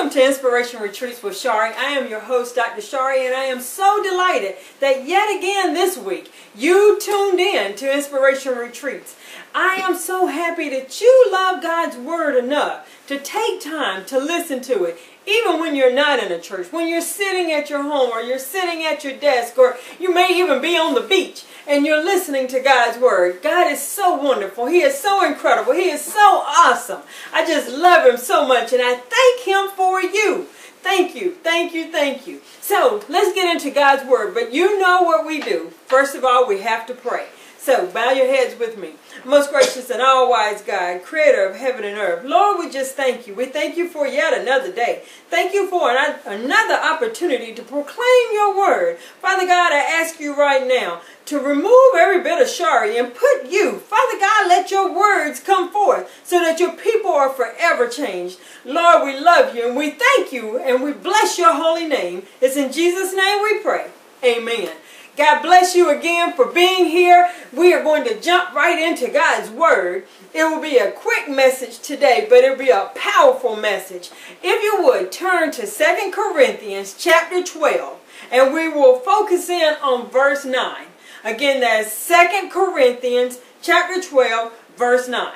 Welcome to Inspiration Retreats with Shari. I am your host, Dr. Shari, and I am so delighted that yet again this week you tuned in to Inspiration Retreats. I am so happy that you love God's Word enough to take time to listen to it, even when you're not in a church, when you're sitting at your home or you're sitting at your desk or you may even be on the beach and you're listening to God's Word. God is so wonderful. He is so incredible. He is so awesome. I just love Him so much and I thank Him for you. Thank you, thank you, thank you. So let's get into God's Word. But you know what we do. First of all, we have to pray. So bow your heads with me. Most gracious and all-wise God, creator of heaven and earth. Lord, we just thank you. We thank you for yet another day. Thank you for an, another opportunity to proclaim your word. Father God, I ask you right now to remove every bit of Shari and put you, Father God, let your words come forth so that your people are forever changed. Lord, we love you and we thank you and we bless your holy name. It's in Jesus' name we pray. Amen. God bless you again for being here. We are going to jump right into God's Word. It will be a quick message today, but it will be a powerful message. If you would, turn to 2 Corinthians chapter 12, and we will focus in on verse 9. Again, that's 2 Corinthians chapter 12, verse 9.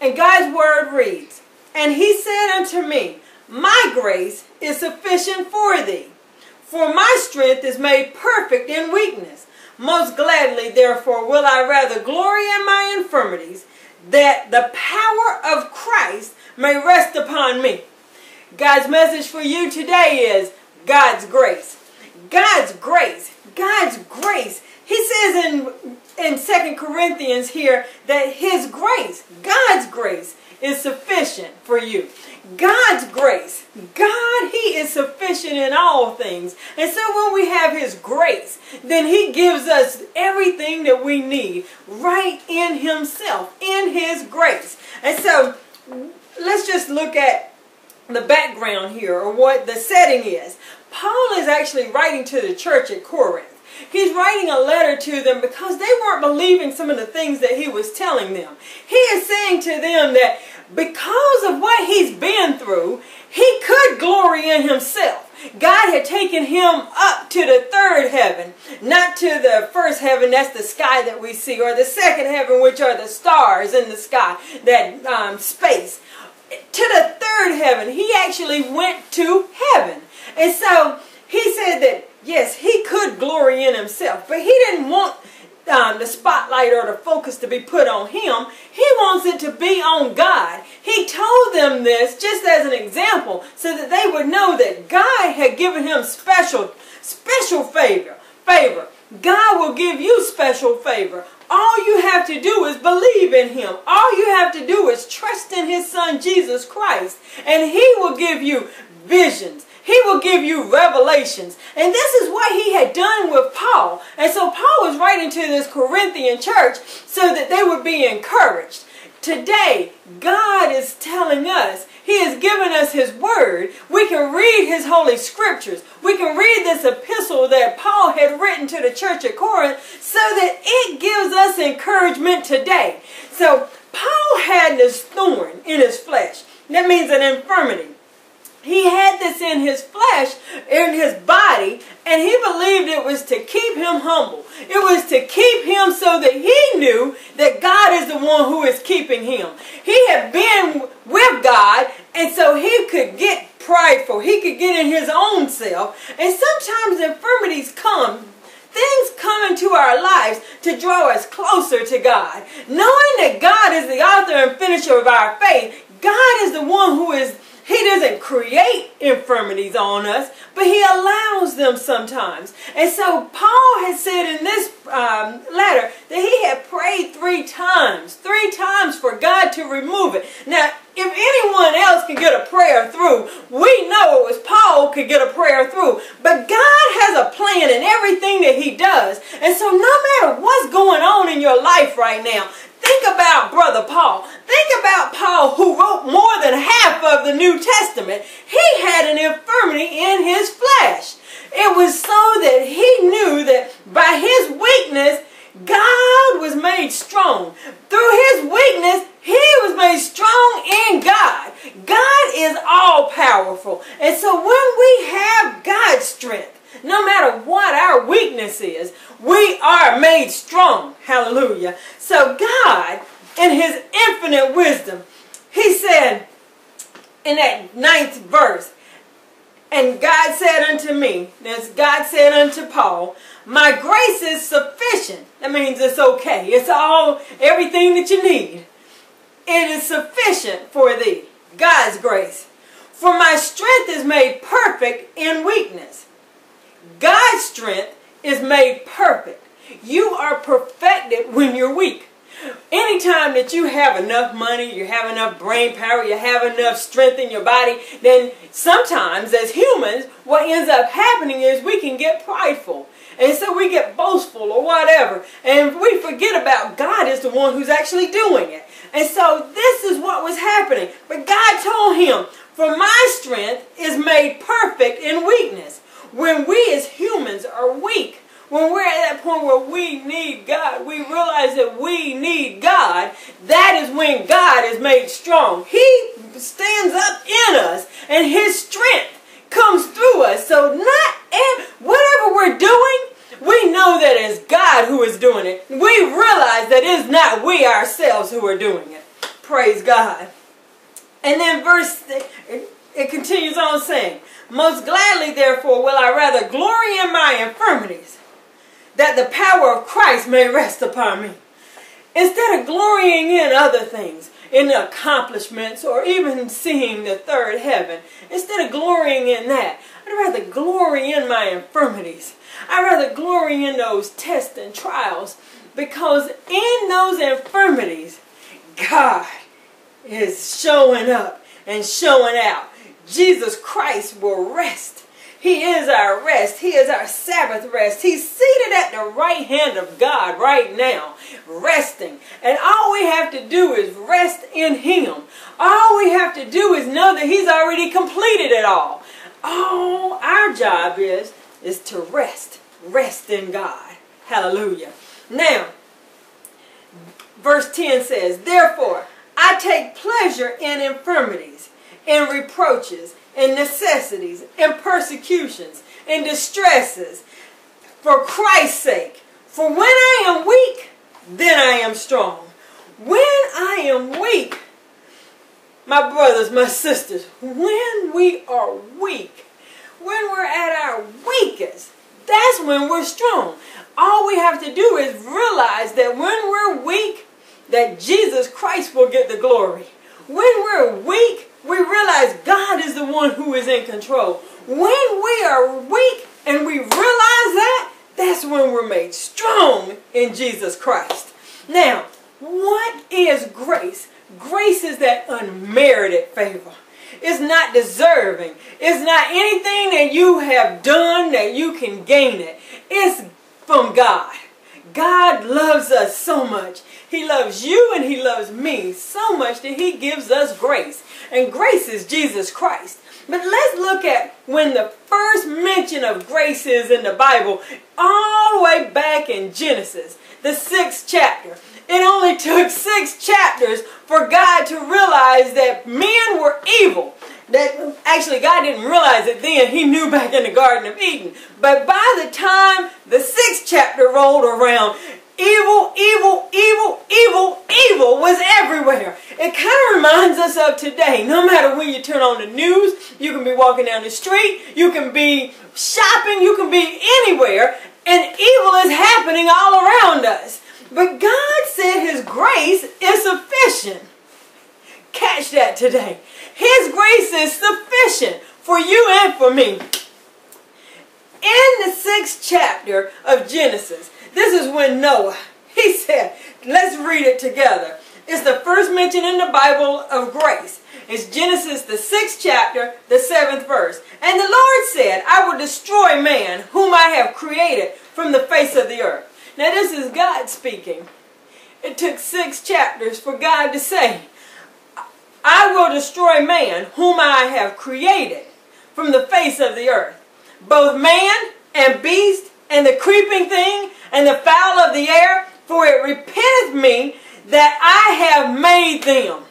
And God's Word reads, And he said unto me, My grace is sufficient for thee for my strength is made perfect in weakness. Most gladly, therefore, will I rather glory in my infirmities, that the power of Christ may rest upon me. God's message for you today is God's grace. God's grace. God's grace. He says in, in 2 Corinthians here that his grace, God's grace, is sufficient for you. God's grace. God, He is sufficient in all things. And so when we have His grace, then He gives us everything that we need right in Himself, in His grace. And so let's just look at the background here or what the setting is. Paul is actually writing to the church at Corinth. He's writing a letter to them because they weren't believing some of the things that he was telling them. He is saying to them that because of what he's been through, he could glory in himself. God had taken him up to the third heaven, not to the first heaven, that's the sky that we see, or the second heaven, which are the stars in the sky, that um, space. To the third heaven, he actually went to heaven. And so he said that, yes, he could glory in himself, but he didn't want um, the spotlight or the focus to be put on him. He wants it to be on God. He told them this just as an example so that they would know that God had given him special, special favor. Favor. God will give you special favor. All you have to do is believe in him. All you have to do is trust in his son Jesus Christ. And he will give you visions. He will give you revelations. And this is what he had done with Paul. And so Paul was writing to this Corinthian church so that they would be encouraged. Today, God is telling us, He has given us His Word. We can read His Holy Scriptures. We can read this epistle that Paul had written to the church at Corinth so that it gives us encouragement today. So, Paul had this thorn in his flesh. That means an infirmity. He had this in his flesh, in his body, and he believed it was to keep him humble. It was to keep him so that he knew that God is the one who is keeping him. He had been with God, and so he could get prideful. He could get in his own self. And sometimes infirmities come things come into our lives to draw us closer to God. Knowing that God is the author and finisher of our faith, God is the one who is he doesn't create infirmities on us, but he allows them sometimes. And so Paul has said in this um, letter that he had prayed three times, three times for God to remove it. Now, if anyone else can get a prayer through, we know it was Paul could get a prayer through. But God has a plan in everything that he does. And so no matter what's going on in your life right now, Think about Brother Paul. Think about Paul who wrote more than half of the New Testament. He had an infirmity in his flesh. It was so that he knew that by his weakness, God was made strong. Through his weakness, he was made strong in God. God is all powerful. And so when we have God's strength, no matter what our weakness is, we are made strong. Hallelujah. So God, in his infinite wisdom, he said in that ninth verse, and God said unto me, as God said unto Paul, my grace is sufficient. That means it's okay. It's all, everything that you need. It is sufficient for thee. God's grace. For my strength is made perfect in weakness. God's strength is made perfect. You are perfected when you're weak. Anytime that you have enough money, you have enough brain power, you have enough strength in your body, then sometimes as humans, what ends up happening is we can get prideful. And so we get boastful or whatever. And we forget about God is the one who's actually doing it. And so this is what was happening. But God told him, For my strength is made perfect in weakness. When we as humans are weak, when we're at that point where we need God, we realize that we need God, that is when God is made strong. He stands up in us and his strength comes through us. So not in whatever we're doing, we know that it's God who is doing it. We realize that it's not we ourselves who are doing it. Praise God. And then verse, it continues on saying, Most gladly therefore will I rather glory in my infirmities, that the power of Christ may rest upon me. Instead of glorying in other things, in accomplishments, or even seeing the third heaven, instead of glorying in that, I'd rather glory in my infirmities. I'd rather glory in those tests and trials because in those infirmities, God is showing up and showing out. Jesus Christ will rest. He is our rest. He is our Sabbath rest. He's seated at the right hand of God right now, resting. And all we have to do is rest in Him. All we have to do is know that He's already completed it all. All our job is, is to rest. Rest in God. Hallelujah. Now, verse 10 says, Therefore, I take pleasure in infirmities, in reproaches, in necessities, in persecutions, in distresses, for Christ's sake. For when I am weak, then I am strong. When I am weak, my brothers, my sisters, when we are weak, when we're at our weakest, that's when we're strong. All we have to do is realize that when we're weak, that Jesus Christ will get the glory. When we're weak, we realize God is the one who is in control. When we are weak and we realize that, that's when we're made strong in Jesus Christ. Now, what is grace? Grace is that unmerited favor. It's not deserving. It's not anything that you have done that you can gain it. It's from God. God loves us so much. He loves you and he loves me so much that he gives us grace. And grace is Jesus Christ. But let's look at when the first mention of grace is in the Bible, all the way back in Genesis, the sixth chapter. It only took six chapters for God to realize that men were evil. That actually God didn't realize it then. He knew back in the Garden of Eden. But by the time the sixth chapter rolled around, evil, evil, evil, evil, evil was everywhere. It kind of reminds us of today. No matter when you turn on the news, you can be walking down the street, you can be shopping, you can be anywhere, and evil is happening all around us. But God said His grace is sufficient. Catch that today. His grace is sufficient for you and for me. In the sixth chapter of Genesis, this is when Noah, he said, let's read it together. It's the first mention in the Bible of grace. It's Genesis, the sixth chapter, the seventh verse. And the Lord said, I will destroy man whom I have created from the face of the earth. Now this is God speaking. It took six chapters for God to say, I will destroy man whom I have created from the face of the earth. Both man and beast and the creeping thing and the fowl of the air, for it repenteth me that I have made them.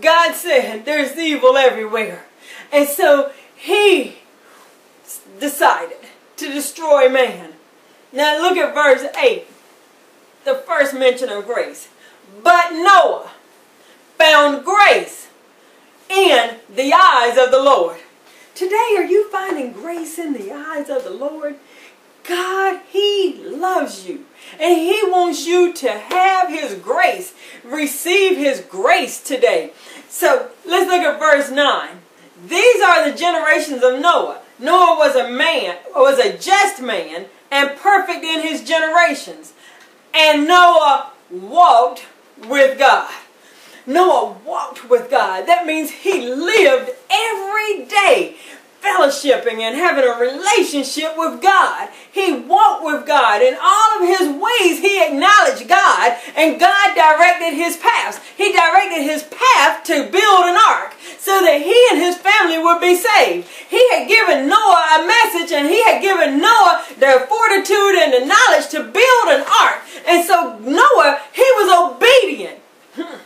God said there's evil everywhere. And so he decided to destroy man. Now look at verse 8, the first mention of grace. But Noah found grace in the eyes of the Lord. Today, are you finding grace in the eyes of the Lord? God, He loves you. And He wants you to have His grace. Receive His grace today. So let's look at verse 9. These are the generations of Noah. Noah was a man, was a just man, and perfect in his generations. And Noah walked with God. Noah walked with God. That means he lived every day fellowshipping and having a relationship with God. He walked with God. In all of his ways, he acknowledged God, and God directed his paths. He directed his path to build an ark so that he and his family would be saved. He had given Noah a message, and he had given Noah the fortitude and the knowledge to build an ark. And so Noah, he was obedient. Hmm.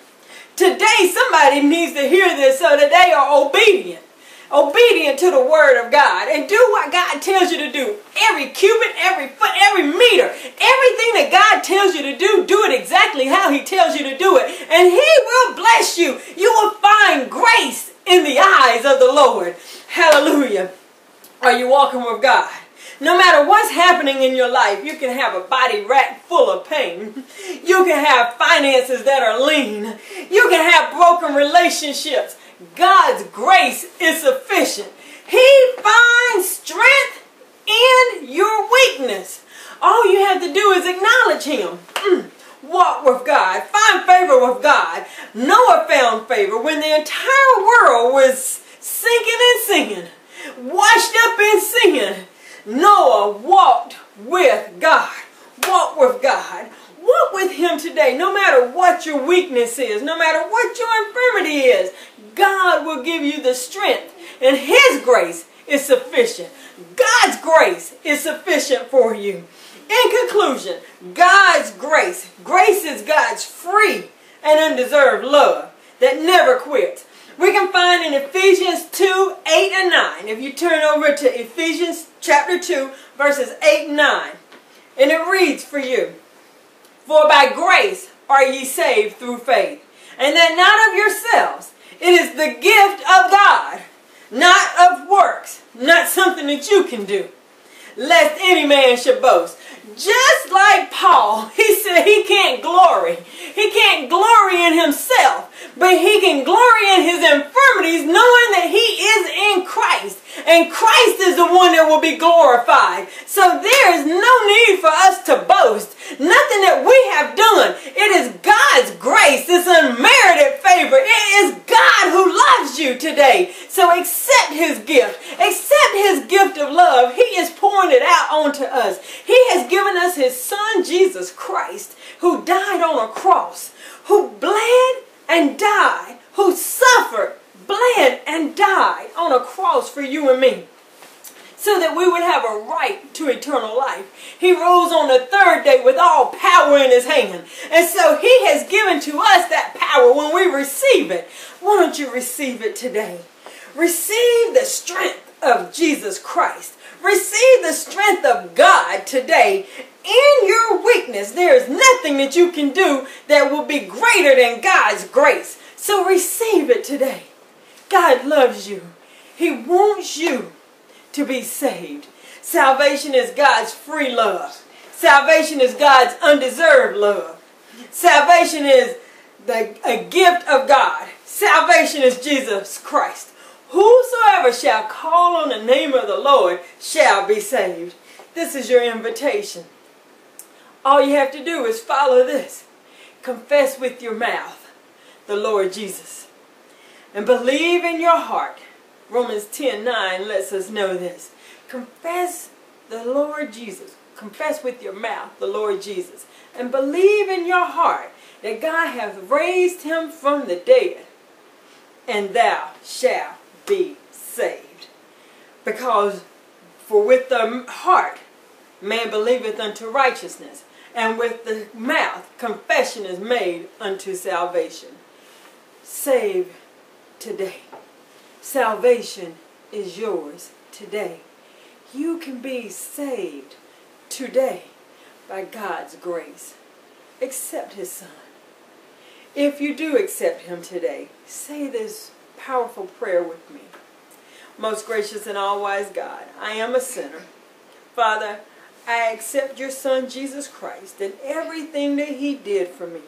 Today, somebody needs to hear this so that they are obedient obedient to the word of God and do what God tells you to do. Every cubit, every foot, every meter, everything that God tells you to do, it exactly how he tells you to do it. And he will bless you. You will find grace in the eyes of the Lord. Hallelujah. Are you walking with God? No matter what's happening in your life, you can have a body racked full of pain. You can have finances that are lean. You can have broken relationships. God's grace is sufficient. He finds strength in your weakness. All you have to do is acknowledge Him. Mm. Walk with God. Find favor with God. Noah found favor when the entire world was sinking and singing, washed up in sin. Noah walked with God. Walk with God. Walk with Him today, no matter what your weakness is, no matter what your infirmity is. God will give you the strength, and His grace is sufficient. God's grace is sufficient for you. In conclusion, God's grace, grace is God's free and undeserved love that never quits. We can find in Ephesians 2, 8 and 9. If you turn over to Ephesians chapter 2, verses 8 and 9. And it reads for you, For by grace are ye saved through faith, and that not of yourselves. It is the gift of God, not of works, not something that you can do, lest any man should boast. Just like Paul, he said he can't glory. He can't glory in himself, but he can glory in his infirmities knowing that he is in Christ. And Christ is the one that will be glorified. So there is no need for us to boast. Nothing that we have done. It is God's grace, this unmerited favor. It is God who loves you today. So accept his gift. Accept his gift of love. He is pouring it out onto us. He has given us his son, Jesus Christ, who died on a cross, who bled and died, who suffered, bled, and died on a cross for you and me so that we would have a right to eternal life. He rose on the third day with all power in his hand. And so he has given to us that power when we receive it. Why don't you receive it today? Receive the strength of Jesus Christ. Receive the strength of God today. In your weakness, there is nothing that you can do that will be greater than God's grace. So receive it today. God loves you. He wants you to be saved. Salvation is God's free love. Salvation is God's undeserved love. Salvation is the, a gift of God. Salvation is Jesus Christ. Whosoever shall call on the name of the Lord shall be saved. This is your invitation. All you have to do is follow this. Confess with your mouth the Lord Jesus. And believe in your heart Romans 10 9 lets us know this. Confess the Lord Jesus. Confess with your mouth the Lord Jesus. And believe in your heart that God hath raised him from the dead. And thou shalt be saved. Because for with the heart man believeth unto righteousness, and with the mouth confession is made unto salvation. Save today. Salvation is yours today. You can be saved today by God's grace. Accept His Son. If you do accept Him today, say this powerful prayer with me. Most gracious and all wise God, I am a sinner. Father, I accept your Son Jesus Christ and everything that He did for me.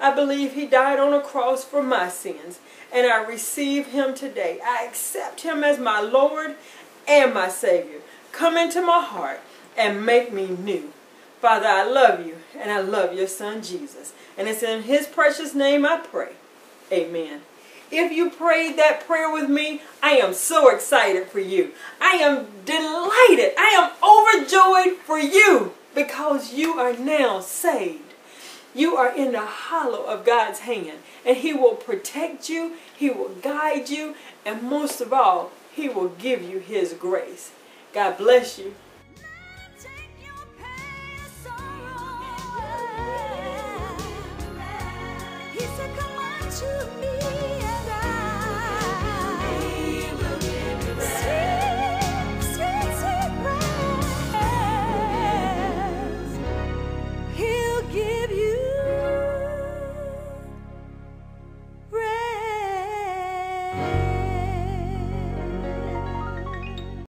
I believe He died on a cross for my sins, and I receive Him today. I accept Him as my Lord and my Savior. Come into my heart and make me new. Father, I love you, and I love your Son Jesus. And it's in His precious name I pray. Amen. If you prayed that prayer with me, I am so excited for you. I am delighted. I am overjoyed for you because you are now saved. You are in the hollow of God's hand, and He will protect you, He will guide you, and most of all, He will give you His grace. God bless you.